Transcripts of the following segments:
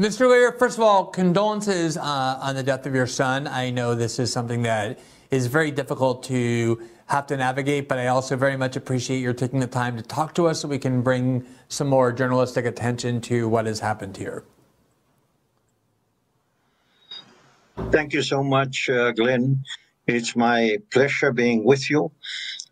Mr. Lira, first of all, condolences uh, on the death of your son. I know this is something that is very difficult to have to navigate, but I also very much appreciate your taking the time to talk to us so we can bring some more journalistic attention to what has happened here. Thank you so much, uh, Glenn. It's my pleasure being with you.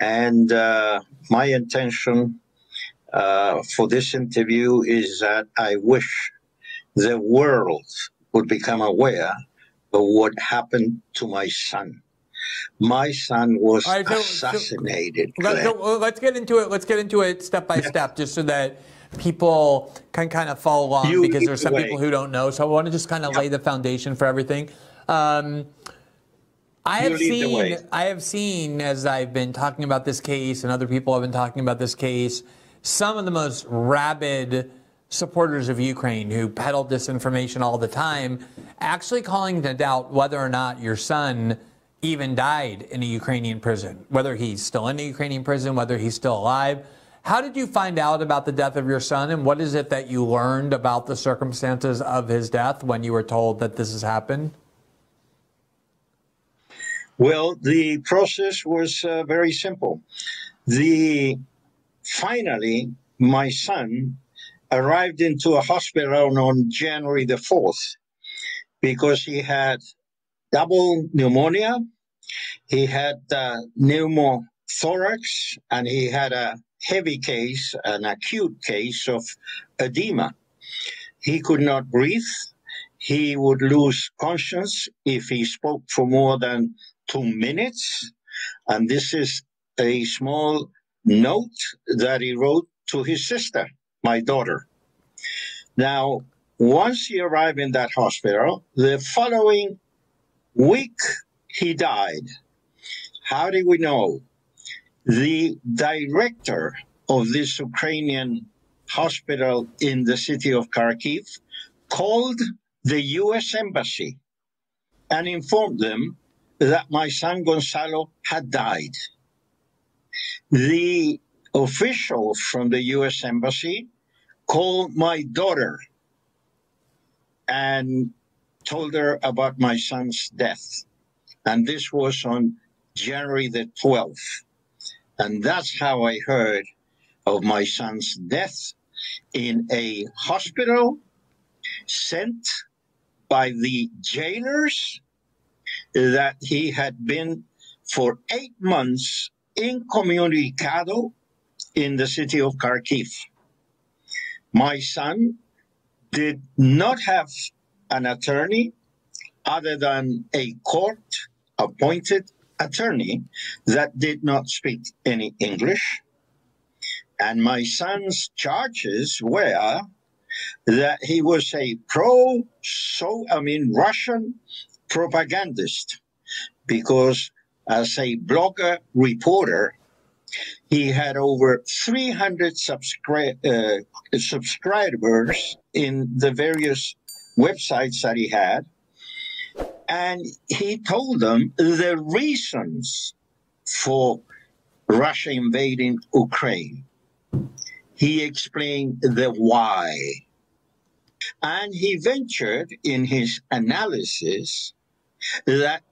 And uh, my intention uh, for this interview is that I wish the world would become aware of what happened to my son. My son was right, so, assassinated. So, so, let's get into it. Let's get into it step by yeah. step, just so that people can kind of follow along you because there's some people who don't know. So I want to just kind of yeah. lay the foundation for everything. Um, I have seen, I have seen, as I've been talking about this case, and other people have been talking about this case, some of the most rabid supporters of Ukraine who peddle disinformation all the time, actually calling into doubt whether or not your son even died in a Ukrainian prison, whether he's still in a Ukrainian prison, whether he's still alive. How did you find out about the death of your son, and what is it that you learned about the circumstances of his death when you were told that this has happened? Well, the process was uh, very simple. The finally, my son arrived into a hospital on January the 4th because he had double pneumonia, he had uh, pneumothorax, and he had a heavy case, an acute case of edema. He could not breathe. He would lose conscience if he spoke for more than two minutes. And this is a small note that he wrote to his sister my daughter. Now, once he arrived in that hospital, the following week he died. How do we know? The director of this Ukrainian hospital in the city of Kharkiv called the U.S. Embassy and informed them that my son Gonzalo had died. The official from the U.S. Embassy called my daughter and told her about my son's death. And this was on January the 12th. And that's how I heard of my son's death in a hospital sent by the jailers that he had been for eight months incommunicado in the city of Kharkiv. My son did not have an attorney other than a court appointed attorney that did not speak any English. And my son's charges were that he was a pro, so I mean, Russian propagandist because as a blogger reporter, he had over 300 subscri- uh, subscribers in the various websites that he had. And he told them the reasons for Russia invading Ukraine. He explained the why. And he ventured in his analysis that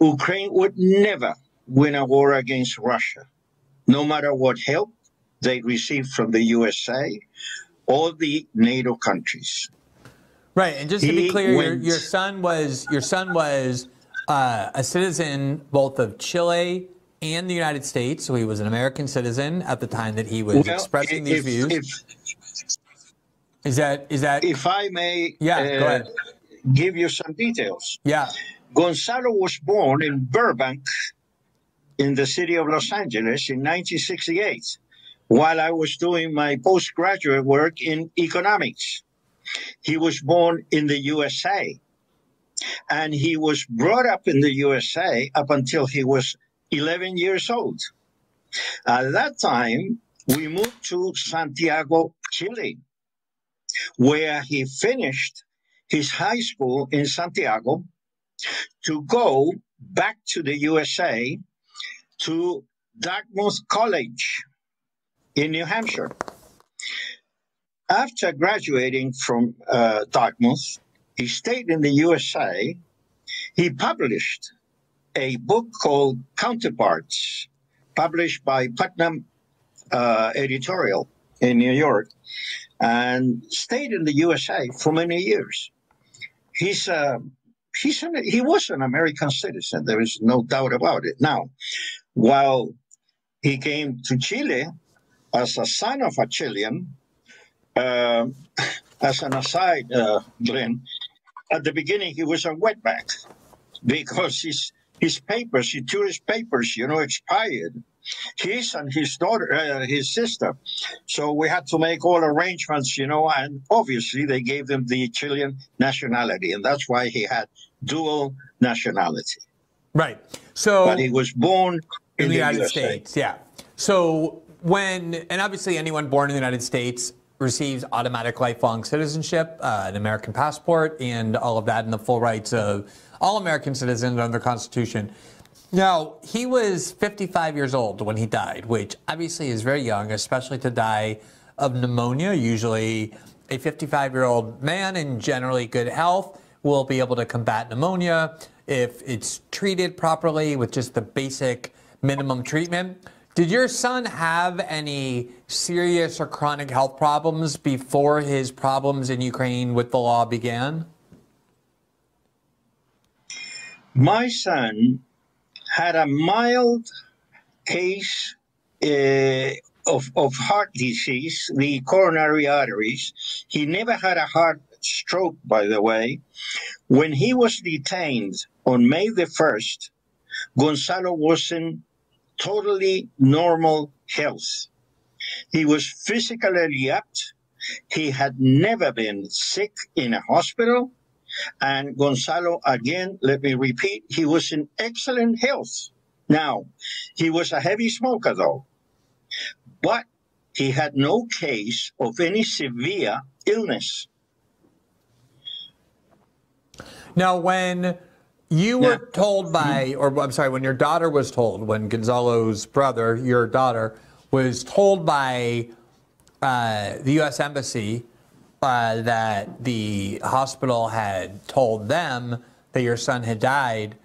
Ukraine would never win a war against Russia no matter what help they received from the USA or the NATO countries. Right, and just to be clear, your, your, son was your son was uh, a citizen both of Chile and the United States, so he was an American citizen at the time that he was well, expressing if, these views. If, is that is that? If I may, yeah, uh, go ahead. Give you some details. Yeah, Gonzalo was born in Burbank, in the city of Los Angeles in 1968 while I was doing my postgraduate work in economics. He was born in the USA and he was brought up in the USA up until he was 11 years old. At that time, we moved to Santiago, Chile, where he finished his high school in Santiago to go back to the USA to Dartmouth College in New Hampshire. after graduating from uh, Dartmouth, he stayed in the USA. He published a book called Counterparts, published by Putnam uh, Editorial in New York, and stayed in the USA for many years. He's uh, he's an, he was an American citizen. There is no doubt about it. Now, while he came to Chile as a son of a Chilean, uh, as an aside, uh, Glenn, at the beginning he was a wetback because his his papers, his tourist papers, you know, expired. His and his daughter, uh, his sister. So we had to make all arrangements, you know, and obviously they gave him the Chilean nationality, and that's why he had dual nationality. Right. So, but he was born in, in the, the, United USA. States. Yeah. So when, and obviously anyone born in the United States receives automatic lifelong citizenship, uh, an American passport, and all of that, and the full rights of all American citizens under the Constitution. Now, he was 55 years old when he died, which obviously is very young, especially to die of pneumonia. Usually, a 55 year old man in generally good health will be able to combat pneumonia if it's treated properly with just the basic minimum treatment. Did your son have any serious or chronic health problems before his problems in Ukraine with the law began? My son had a mild case uh, of, of heart disease, the coronary arteries. He never had a heart stroke, by the way. When he was detained on May the 1st, Gonzalo was in totally normal health. He was physically apt. He had never been sick in a hospital. And Gonzalo, again, let me repeat, he was in excellent health. Now, he was a heavy smoker, though, but he had no case of any severe illness. Now, when you were yeah. told by, or I'm sorry, when your daughter was told, when Gonzalo's brother, your daughter, was told by uh, the U.S. Embassy uh, that the hospital had told them that your son had died.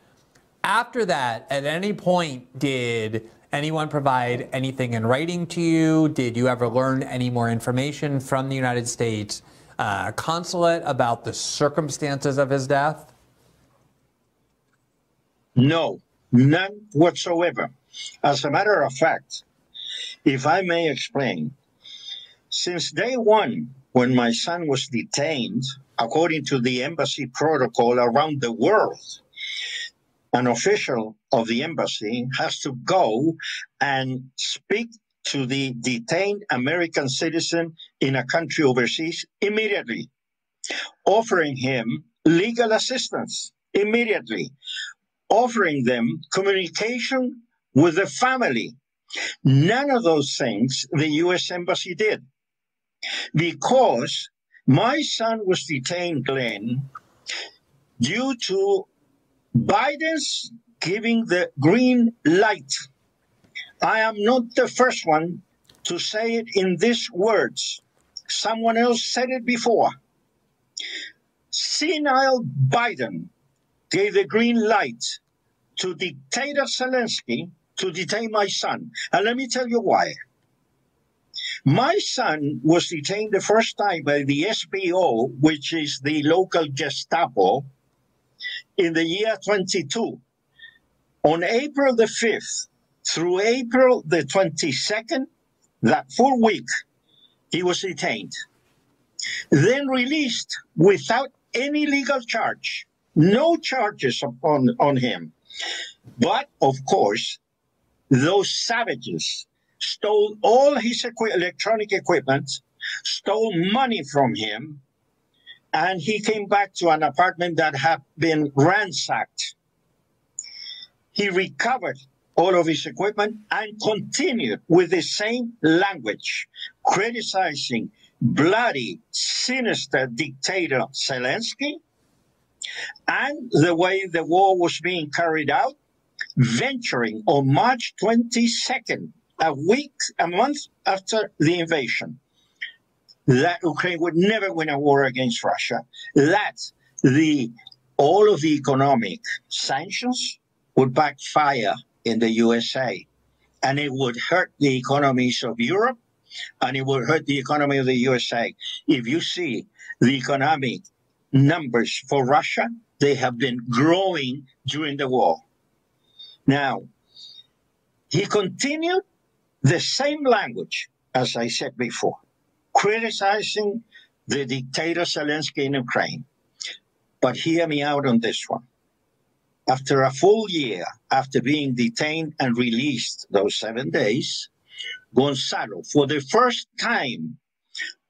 After that, at any point, did anyone provide anything in writing to you? Did you ever learn any more information from the United States uh, consulate about the circumstances of his death? No, none whatsoever. As a matter of fact, if I may explain, since day one, when my son was detained, according to the embassy protocol around the world, an official of the embassy has to go and speak to the detained American citizen in a country overseas immediately, offering him legal assistance immediately, offering them communication with the family. None of those things the U.S. Embassy did because my son was detained, Glenn, due to Biden's giving the green light. I am not the first one to say it in these words. Someone else said it before. Senile Biden gave the green light to dictator Zelensky to detain my son. And let me tell you why. My son was detained the first time by the SBU, which is the local Gestapo, in the year 22. On April the 5th through April the 22nd, that full week, he was detained. Then released without any legal charge, no charges on, on him. But of course, those savages stole all his equi- electronic equipment, stole money from him, and he came back to an apartment that had been ransacked. He recovered all of his equipment and continued with the same language, criticizing bloody, sinister dictator Zelensky and the way the war was being carried out, venturing on March 22nd, a week, a month after the invasion. that Ukraine would never win a war against Russia, that the all of the economic sanctions would backfire in the USA and it would hurt the economies of Europe and it would hurt the economy of the USA. If you see the economic numbers for Russia, they have been growing during the war. Now, he continued the same language as I said before, criticizing the dictator Zelensky in Ukraine. But hear me out on this one. After a full year after being detained and released those seven days, Gonzalo, for the first time,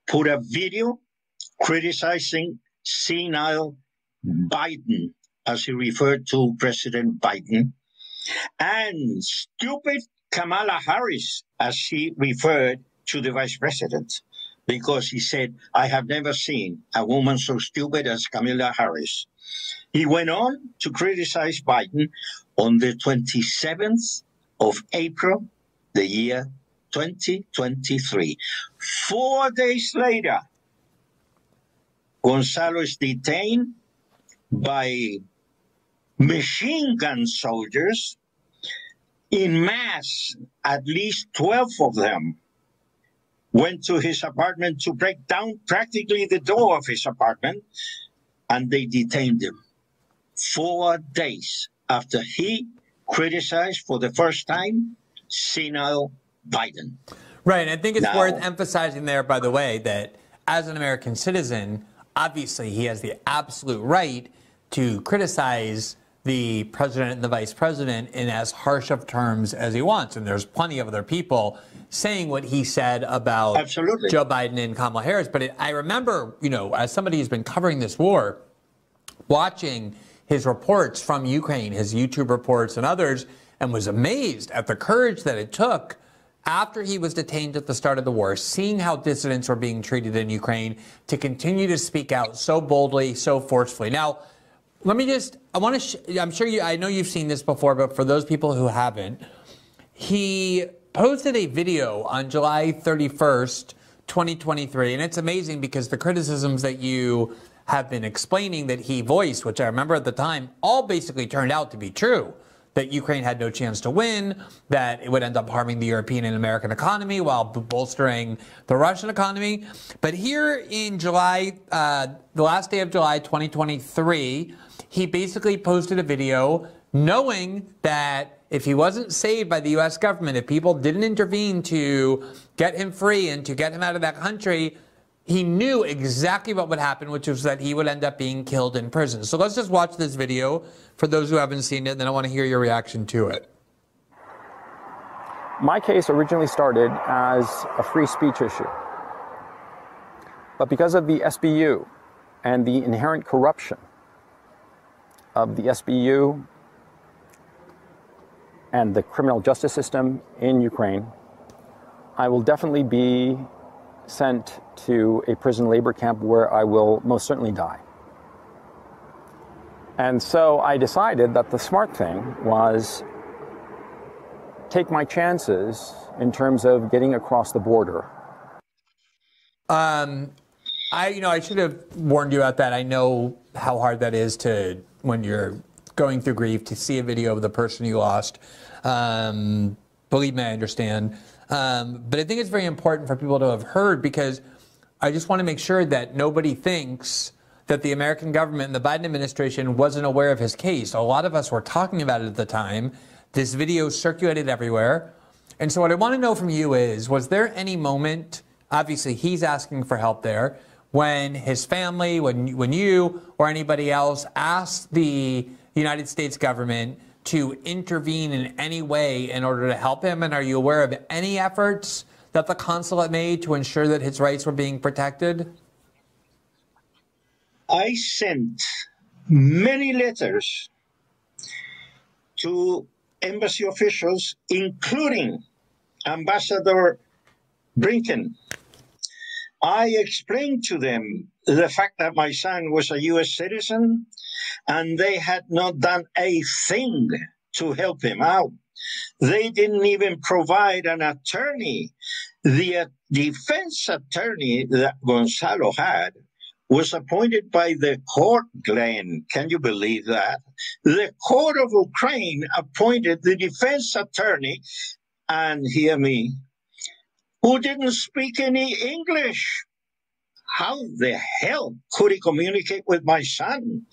put a video criticizing senile mm-hmm. Biden, as he referred to President Biden, and stupid Kamala Harris, as he referred to the vice president, because he said, I have never seen a woman so stupid as Kamala Harris. He went on to criticize Biden on the 27th of April, the year 2023. Four days later, Gonzalo is detained by machine gun soldiers in mass, at least 12 of them went to his apartment to break down practically the door of his apartment and they detained him four days after he criticized for the first time senile Biden. Right. I think it's now, worth emphasizing there, by the way, that as an American citizen, obviously he has the absolute right to criticize the president and the vice president in as harsh of terms as he wants. And there's plenty of other people saying what he said about Absolutely. Joe Biden and Kamala Harris. But it, I remember, you know, as somebody who's been covering this war, watching his reports from Ukraine, his YouTube reports and others, and was amazed at the courage that it took after he was detained at the start of the war, seeing how dissidents were being treated in Ukraine, to continue to speak out so boldly, so forcefully. Now, let me just, I want to, I'm sure you, I know you've seen this before, but for those people who haven't, he posted a video on July 31st, 2023. And it's amazing because the criticisms that you have been explaining that he voiced, which I remember at the time, all basically turned out to be true. That Ukraine had no chance to win, that it would end up harming the European and American economy while bolstering the Russian economy. But here in July, uh, the last day of July 2023, he basically posted a video knowing that if he wasn't saved by the U.S. government, if people didn't intervene to get him free and to get him out of that country, he knew exactly what would happen, which was that he would end up being killed in prison. So let's just watch this video for those who haven't seen it, and then I want to hear your reaction to it. My case originally started as a free speech issue. But because of the SBU and the inherent corruption of the SBU and the criminal justice system in Ukraine, I will definitely be sent to a prison labor camp where I will most certainly die. And so I decided that the smart thing was take my chances in terms of getting across the border. Um, I, you know, I should have warned you about that. I know how hard that is to when you're going through grief to see a video of the person you lost. Um, believe me, I understand. Um, but I think it's very important for people to have heard because I just want to make sure that nobody thinks that the American government and the Biden administration wasn't aware of his case. A lot of us were talking about it at the time. This video circulated everywhere. And so what I want to know from you is was there any moment, obviously he's asking for help there, when his family, when, when you or anybody else asked the United States government to intervene in any way in order to help him? And are you aware of any efforts that the consulate made to ensure that his rights were being protected? I sent many letters to embassy officials, including Ambassador Brinken. I explained to them the fact that my son was a U.S. citizen and they had not done a thing to help him out. They didn't even provide an attorney. The uh, defense attorney that Gonzalo had was appointed by the court, Glenn. Can you believe that? The court of Ukraine appointed the defense attorney, and hear me, who didn't speak any English. How the hell could he communicate with my son?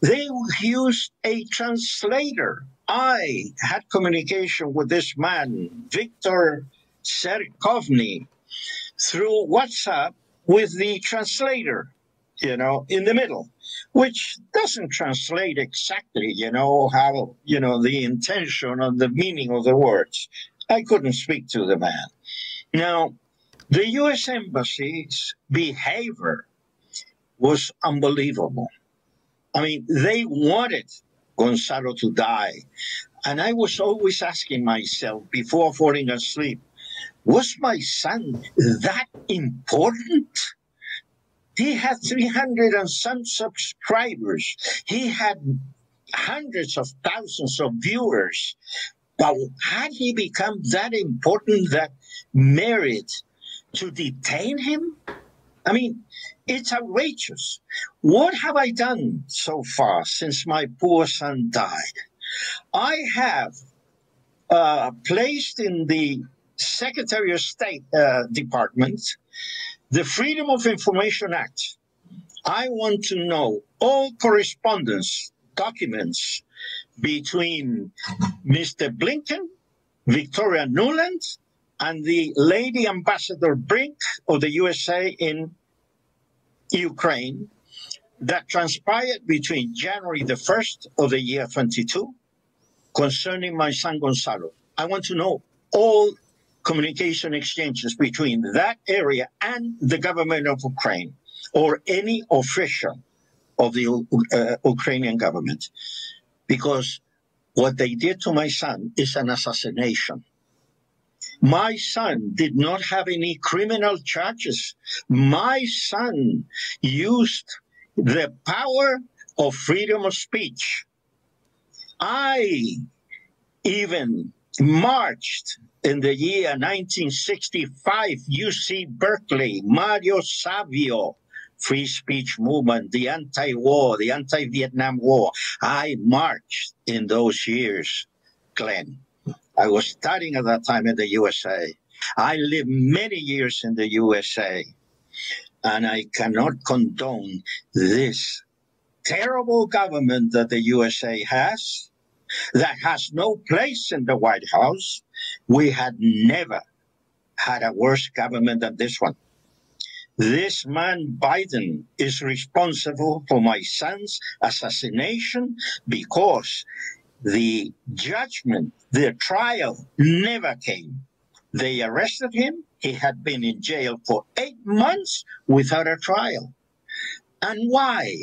They used a translator. I had communication with this man, Victor Serkovny, through WhatsApp with the translator, you know, in the middle, which doesn't translate exactly, you know, how, you know, the intention of the meaning of the words. I couldn't speak to the man. Now, the U.S. Embassy's behavior was unbelievable. I mean, they wanted Gonzalo to die. And I was always asking myself before falling asleep, was my son that important? He had 300 and some subscribers. He had hundreds of thousands of viewers. But had he become that important that merit to detain him? I mean, it's outrageous. What have I done so far since my poor son died? I have uh, placed in the Secretary of State uh, Department the Freedom of Information Act. I want to know all correspondence documents between Mr. Blinken, Victoria Nuland, and the lady ambassador Brink of the USA in Ukraine that transpired between January the 1st of the year 22 concerning my son Gonzalo. I want to know all communication exchanges between that area and the government of Ukraine or any official of the uh, Ukrainian government. Because what they did to my son is an assassination. My son did not have any criminal charges. My son used the power of freedom of speech. I even marched in the year 1965, UC Berkeley, Mario Savio, free speech movement, the anti-war, the anti-Vietnam War. I marched in those years, Glenn. I was studying at that time in the USA. I lived many years in the USA, and I cannot condone this terrible government that the USA has, that has no place in the White House. We had never had a worse government than this one. This man, Biden, is responsible for my son's assassination because the judgment, the trial never came. They arrested him. He had been in jail for eight months without a trial. And why?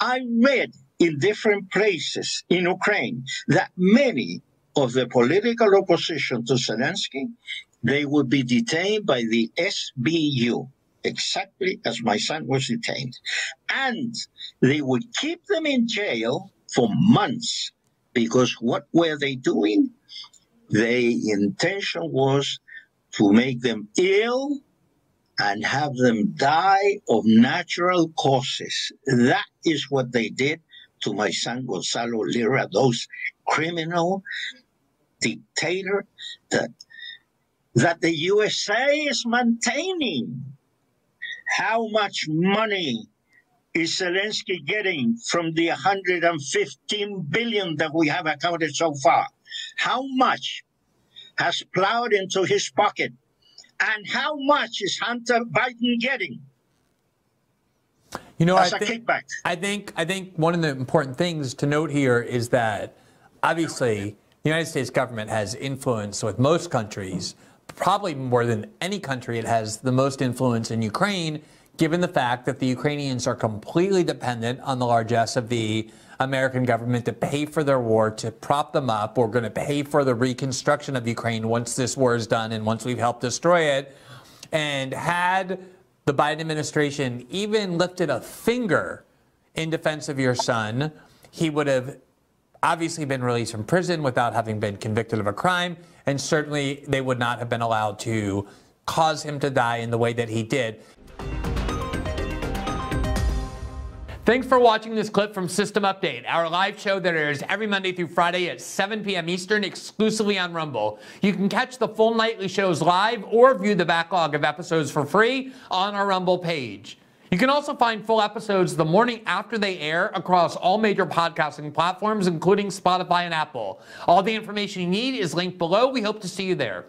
I read in different places in Ukraine that many of the political opposition to Zelensky, they would be detained by the SBU, exactly as my son was detained. And they would keep them in jail for months because what were they doing? Their intention was to make them ill and have them die of natural causes. That is what they did to my son Gonzalo Lira, those criminal dictator that that the USA is maintaining. How much money is Zelensky getting from the 115 billion that we have accounted so far? How much has plowed into his pocket? And how much is Hunter Biden getting? You know, I think, I think I think one of the important things to note here is that obviously the United States government has influence with most countries, probably more than any country. It has the most influence in Ukraine given the fact that the Ukrainians are completely dependent on the largesse of the American government to pay for their war, to prop them up. We're going to pay for the reconstruction of Ukraine once this war is done and once we've helped destroy it. And had the Biden administration even lifted a finger in defense of your son, he would have obviously been released from prison without having been convicted of a crime, and certainly they would not have been allowed to cause him to die in the way that he did. Thanks for watching this clip from System Update, our live show that airs every Monday through Friday at 7 p.m. Eastern exclusively on Rumble. You can catch the full nightly shows live or view the backlog of episodes for free on our Rumble page. You can also find full episodes the morning after they air across all major podcasting platforms, including Spotify and Apple. All the information you need is linked below. We hope to see you there.